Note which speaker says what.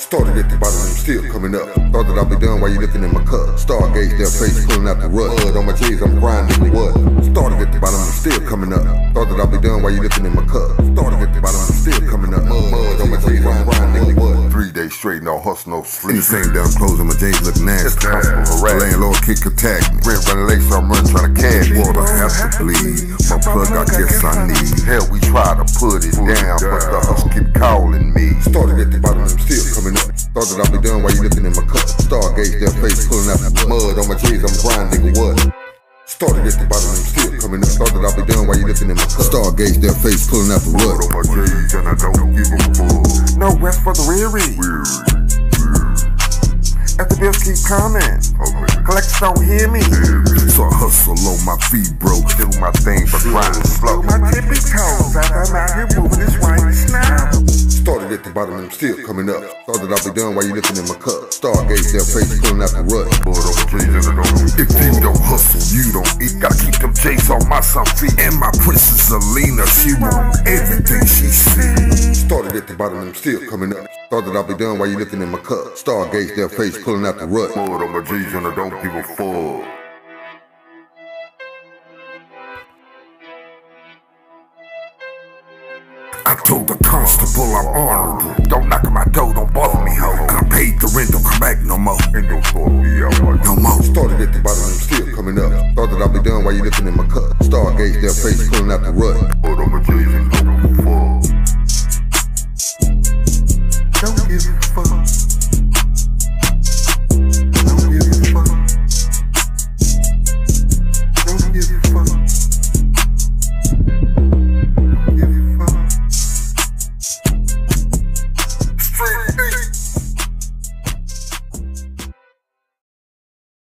Speaker 1: Started at the bottom and still coming up. Thought that I'd be done while you looking in my cup. Stargate, their face pulling out the rut. Mud on my J's, I'm grinding what? Started at the bottom I'm still coming up. Thought that I'd be done while you looking in my cup. Started at the bottom I'm still coming up. Mud on my J's, I'm grinding what? Three days straight, no hustle, no sleep. In the same damn clothes, and my J's look nasty. Landlord kick attack me. Rent running late, so I'm running trying to cash. Water have to bleed. My plug, I guess I need. Hell, we try to put it down, but the hustle keep calling me. Started at the bottom, I'm still coming up. Thought that I'd be done while you looking in my cup. Stargate, their face pulling out mud on my J's, I'm grinding what? Started at the bottom, I'm still coming up. Thought that I'd be done while you looking in my cup. Stargate, their face pulling out the rut. on my J's, and I don't give a fuck.
Speaker 2: No rest for the weary. As the bills keep coming. Collectors don't hear me.
Speaker 1: So I hustle on my feet, bro. Do my thing, but grinding bottom and I'm still coming up. Thought that I'd be done while you looking in my cup. Stargate, their face pulling out the rut. Blood over J's and I don't If you don't hustle, you don't eat. Gotta keep them J's on my son feet. And my princess Alina, she want everything she sees. Started at the bottom and I'm still coming up. Thought that I'd be done while you looking in my cup. Stargate, their face pulling out the rut. Blood on my J's and I don't give a fuck.
Speaker 2: I told the constable I'm honorable. Don't knock on my door, don't bother me, ho. I paid the rent, don't come back no more.
Speaker 1: No fuck me out
Speaker 2: No more.
Speaker 1: Started at the bottom and I'm still coming up. Thought that I'd be done while you looking in my cup. Stargate, their face pulling out the rut. Blood on my J's and don't give a fuck.
Speaker 2: Don't give